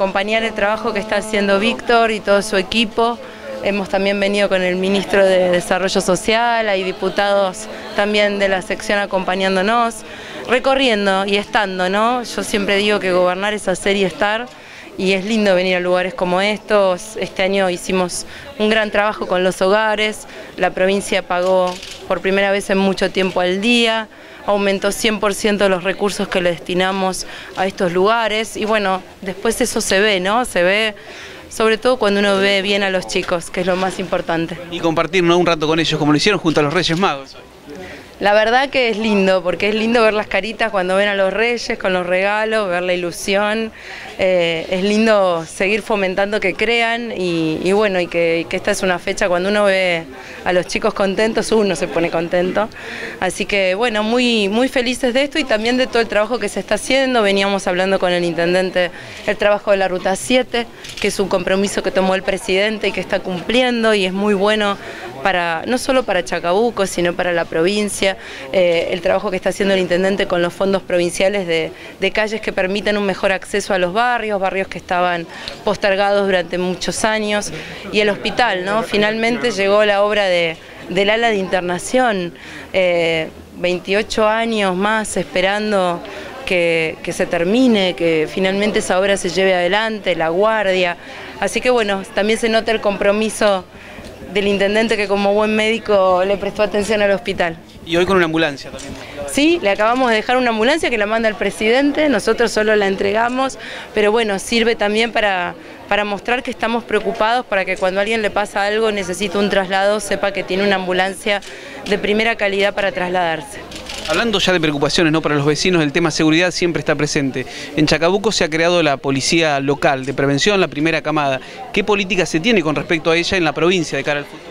acompañar el trabajo que está haciendo Víctor y todo su equipo. Hemos también venido con el ministro de Desarrollo Social, hay diputados también de la sección acompañándonos, recorriendo y estando, ¿no? Yo siempre digo que gobernar es hacer y estar y es lindo venir a lugares como estos. Este año hicimos un gran trabajo con los hogares, la provincia pagó por primera vez en mucho tiempo al día, aumentó 100% los recursos que le destinamos a estos lugares y bueno, después eso se ve, ¿no? Se ve sobre todo cuando uno ve bien a los chicos, que es lo más importante. Y compartir un rato con ellos, como lo hicieron junto a los Reyes Magos. La verdad que es lindo, porque es lindo ver las caritas cuando ven a los reyes con los regalos, ver la ilusión. Eh, es lindo seguir fomentando que crean y, bueno, y que, esta es una fecha cuando uno ve a los chicos contentos, uno se pone contento. Así que bueno, muy, muy felices de esto y también de todo el trabajo que se está haciendo. Veníamos hablando con el intendente el trabajo de la Ruta 7, que es un compromiso que tomó el presidente y que está cumpliendo y es muy bueno para no solo para Chacabuco, sino para la provincia, eh, el trabajo que está haciendo el intendente con los fondos provinciales de, calles que permitan un mejor acceso a los barrios, barrios que estaban postergados durante muchos años, y el hospital, ¿no? Finalmente llegó la obra de, del ala de internación, 28 eh, años más esperando que, que, se termine, que finalmente esa obra se lleve adelante, la guardia. Así que bueno, también se nota el compromiso del intendente que como buen médico le prestó atención al hospital. Y hoy con una ambulancia también. Sí, le acabamos de dejar una ambulancia que la manda el presidente, nosotros solo la entregamos, pero bueno, sirve también para, para mostrar que estamos preocupados para que cuando a alguien le pasa algo, necesita un traslado, sepa que tiene una ambulancia de primera calidad para trasladarse. Hablando ya de preocupaciones ¿no? para los vecinos, el tema seguridad siempre está presente. En Chacabuco se ha creado la policía local de prevención, la primera camada. ¿Qué política se tiene con respecto a ella en la provincia de cara al futuro?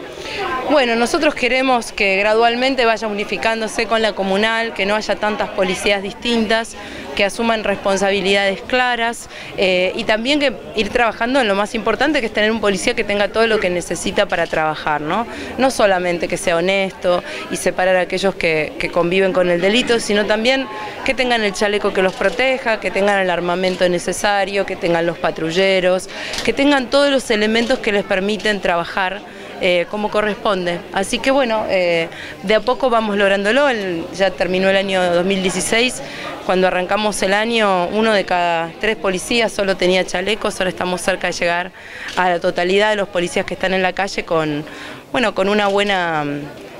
Bueno, nosotros queremos que gradualmente vaya unificándose con la comunal, que no haya tantas policías distintas, que asuman responsabilidades claras eh, y también que ir trabajando en lo más importante que es tener un policía que tenga todo lo que necesita para trabajar, ¿no? No solamente que sea honesto y separar a aquellos que, que conviven con el delito, sino también que tengan el chaleco que los proteja, que tengan el armamento necesario, que tengan los patrulleros, que tengan todos los elementos que les permiten trabajar eh, como corresponde. Así que bueno, eh, de a poco vamos lográndolo, ya terminó el año 2016, cuando arrancamos el año uno de cada tres policías solo tenía chalecos, ahora estamos cerca de llegar a la totalidad de los policías que están en la calle con, bueno, con una buena,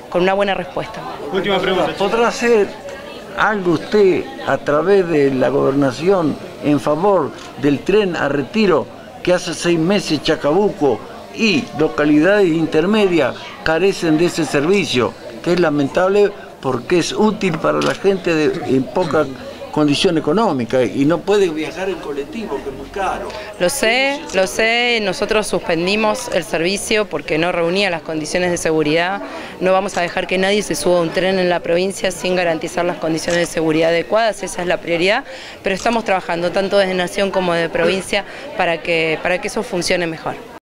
con una buena respuesta. Última pregunta. ¿Podrá hacer algo usted a través de la gobernación en favor del tren a retiro que hace seis meses Chacabuco y localidades intermedias carecen de ese servicio, que es lamentable porque es útil para la gente en poca condición económica y no puede viajar en colectivo, que es muy caro. Lo sé, lo sé, nosotros suspendimos el servicio porque no reunía las condiciones de seguridad, no vamos a dejar que nadie se suba a un tren en la provincia sin garantizar las condiciones de seguridad adecuadas, esa es la prioridad, pero estamos trabajando tanto desde Nación como de provincia para que, para que eso funcione mejor.